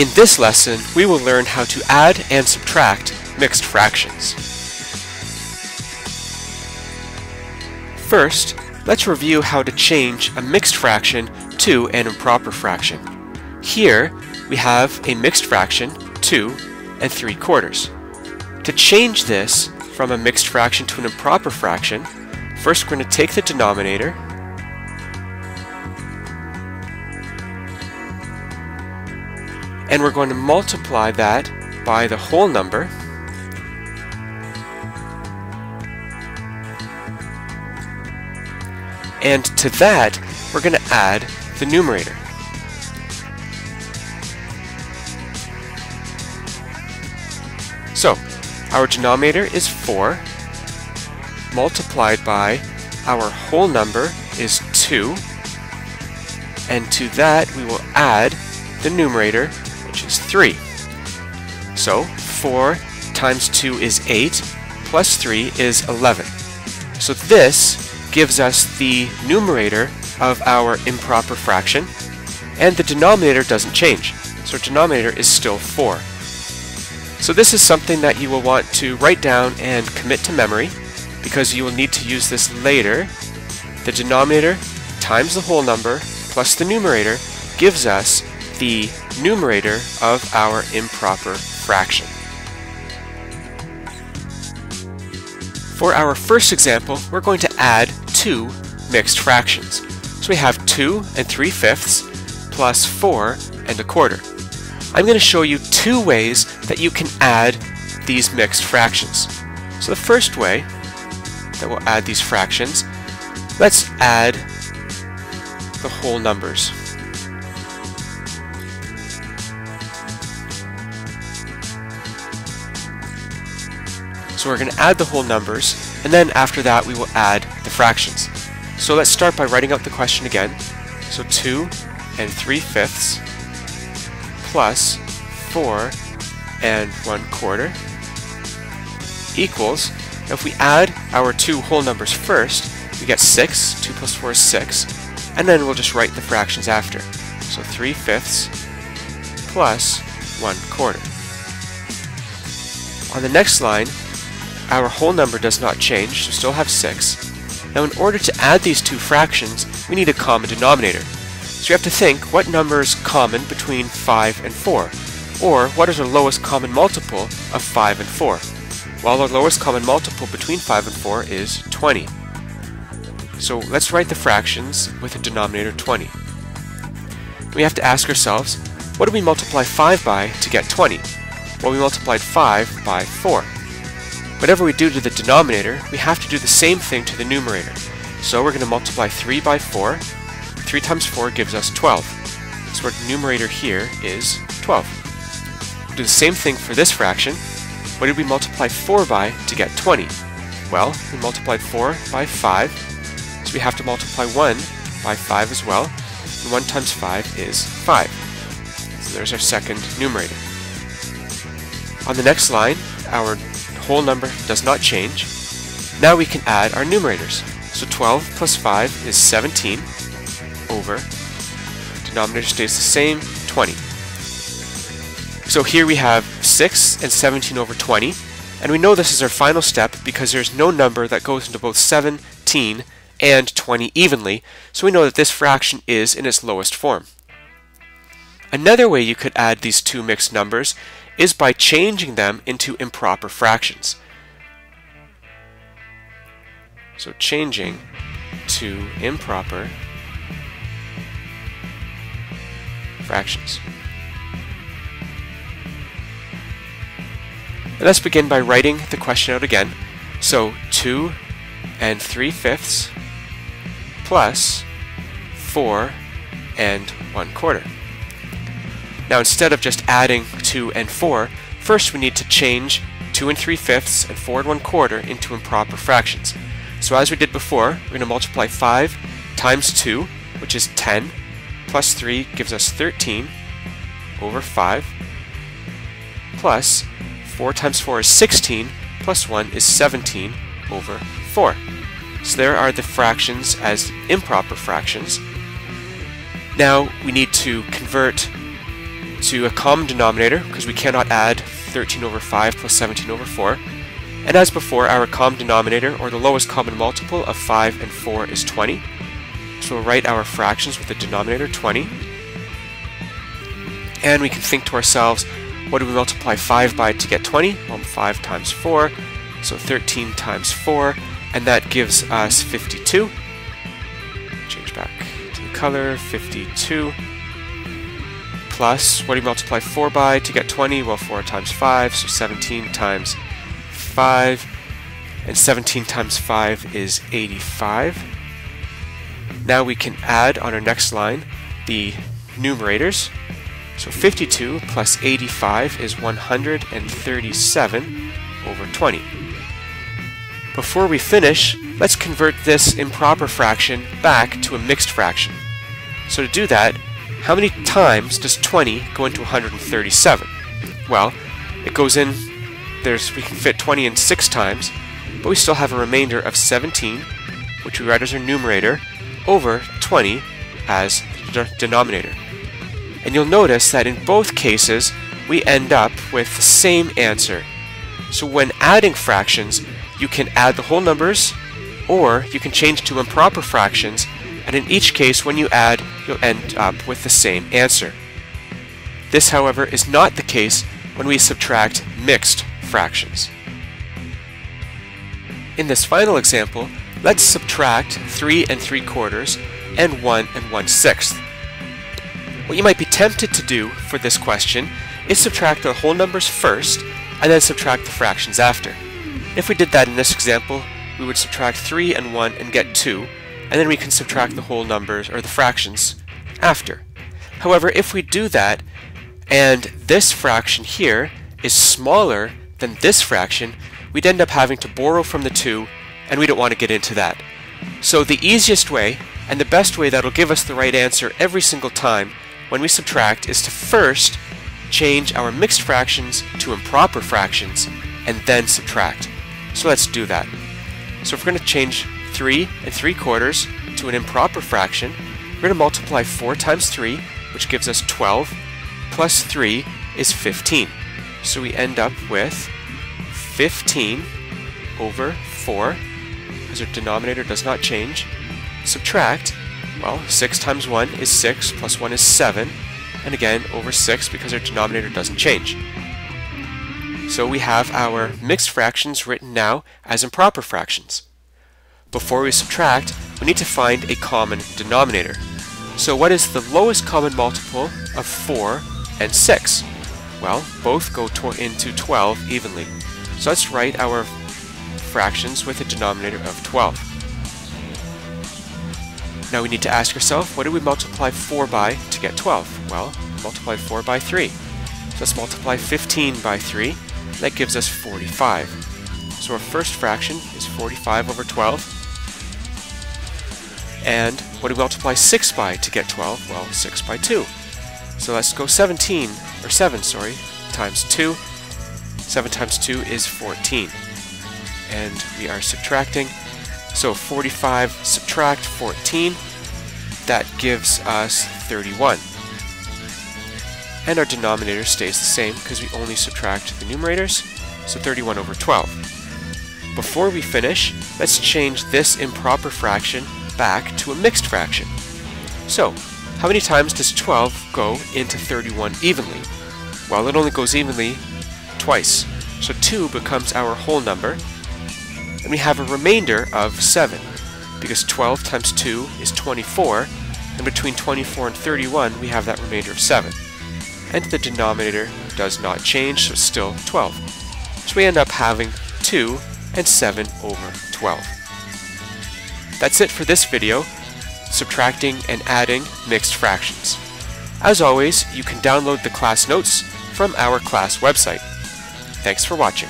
In this lesson, we will learn how to add and subtract mixed fractions. First, let's review how to change a mixed fraction to an improper fraction. Here, we have a mixed fraction, 2 and 3 quarters. To change this from a mixed fraction to an improper fraction, first we're going to take the denominator and we're going to multiply that by the whole number. And to that we're going to add the numerator. So our denominator is 4 multiplied by our whole number is 2 and to that we will add the numerator which is 3. So 4 times 2 is 8, plus 3 is 11. So this gives us the numerator of our improper fraction, and the denominator doesn't change. So our denominator is still 4. So this is something that you will want to write down and commit to memory, because you will need to use this later. The denominator times the whole number plus the numerator gives us the numerator of our improper fraction. For our first example, we're going to add two mixed fractions. So we have 2 and 3 fifths plus 4 and a quarter. I'm going to show you two ways that you can add these mixed fractions. So the first way that we'll add these fractions, let's add the whole numbers. So we're going to add the whole numbers, and then after that we will add the fractions. So let's start by writing out the question again. So 2 and 3 fifths plus 4 and 1 quarter equals, if we add our two whole numbers first, we get 6, 2 plus 4 is 6, and then we'll just write the fractions after. So 3 fifths plus 1 quarter. On the next line, our whole number does not change, so still have 6. Now in order to add these two fractions, we need a common denominator. So you have to think, what number is common between 5 and 4? Or, what is our lowest common multiple of 5 and 4? Well, our lowest common multiple between 5 and 4 is 20. So let's write the fractions with a denominator 20. We have to ask ourselves, what do we multiply 5 by to get 20? Well, we multiplied 5 by 4. Whatever we do to the denominator, we have to do the same thing to the numerator. So we're going to multiply 3 by 4. 3 times 4 gives us 12. So our numerator here is 12. We'll do the same thing for this fraction. What did we multiply 4 by to get 20? Well, we multiplied 4 by 5, so we have to multiply 1 by 5 as well. And 1 times 5 is 5. So there's our second numerator. On the next line, our whole number does not change. Now we can add our numerators. So 12 plus 5 is 17 over, denominator stays the same, 20. So here we have 6 and 17 over 20, and we know this is our final step because there's no number that goes into both 17 and 20 evenly, so we know that this fraction is in its lowest form. Another way you could add these two mixed numbers is by changing them into improper fractions. So changing to improper fractions. And let's begin by writing the question out again. So 2 and 3 fifths plus 4 and 1 quarter. Now instead of just adding 2 and 4, first we need to change 2 and 3 fifths and 4 and 1 quarter into improper fractions. So as we did before, we're going to multiply 5 times 2, which is 10, plus 3 gives us 13 over 5, plus 4 times 4 is 16, plus 1 is 17 over 4. So there are the fractions as improper fractions. Now we need to convert to a common denominator because we cannot add 13 over 5 plus 17 over 4. And as before, our common denominator, or the lowest common multiple of 5 and 4 is 20. So we'll write our fractions with the denominator 20. And we can think to ourselves, what do we multiply 5 by to get 20? Well, 5 times 4, so 13 times 4, and that gives us 52. Change back to the color, 52 plus, what do you multiply 4 by to get 20? Well, 4 times 5, so 17 times 5. And 17 times 5 is 85. Now we can add on our next line the numerators. So 52 plus 85 is 137 over 20. Before we finish, let's convert this improper fraction back to a mixed fraction. So to do that, how many times does 20 go into 137? Well, it goes in, there's we can fit 20 in 6 times, but we still have a remainder of 17, which we write as our numerator, over 20 as the denominator. And you'll notice that in both cases, we end up with the same answer. So when adding fractions, you can add the whole numbers, or you can change to improper fractions and in each case, when you add, you'll end up with the same answer. This, however, is not the case when we subtract mixed fractions. In this final example, let's subtract 3 and 3 quarters and 1 and 1 sixth. What you might be tempted to do for this question is subtract the whole numbers first and then subtract the fractions after. If we did that in this example, we would subtract 3 and 1 and get 2, and then we can subtract the whole numbers, or the fractions, after. However, if we do that, and this fraction here is smaller than this fraction, we'd end up having to borrow from the 2, and we don't want to get into that. So the easiest way, and the best way that'll give us the right answer every single time when we subtract is to first change our mixed fractions to improper fractions, and then subtract. So let's do that. So if we're going to change 3 and 3 quarters to an improper fraction, we're going to multiply 4 times 3, which gives us 12, plus 3 is 15. So we end up with 15 over 4, as our denominator does not change. Subtract, well, 6 times 1 is 6, plus 1 is 7, and again over 6 because our denominator doesn't change. So we have our mixed fractions written now as improper fractions. Before we subtract, we need to find a common denominator. So what is the lowest common multiple of 4 and 6? Well, both go into 12 evenly. So let's write our fractions with a denominator of 12. Now we need to ask ourselves, what do we multiply 4 by to get 12? Well, multiply 4 by 3. So let's multiply 15 by 3. That gives us 45. So our first fraction is 45 over 12. And what do we multiply 6 by to get 12? Well, 6 by 2. So let's go 17, or 7, sorry, times 2. 7 times 2 is 14. And we are subtracting. So 45 subtract 14, that gives us 31. And our denominator stays the same because we only subtract the numerators, so 31 over 12. Before we finish, let's change this improper fraction back to a mixed fraction. So, how many times does 12 go into 31 evenly? Well, it only goes evenly twice. So 2 becomes our whole number, and we have a remainder of 7, because 12 times 2 is 24, and between 24 and 31 we have that remainder of 7. And the denominator does not change, so it's still 12. So we end up having 2 and 7 over 12. That's it for this video, subtracting and adding mixed fractions. As always, you can download the class notes from our class website. Thanks for watching.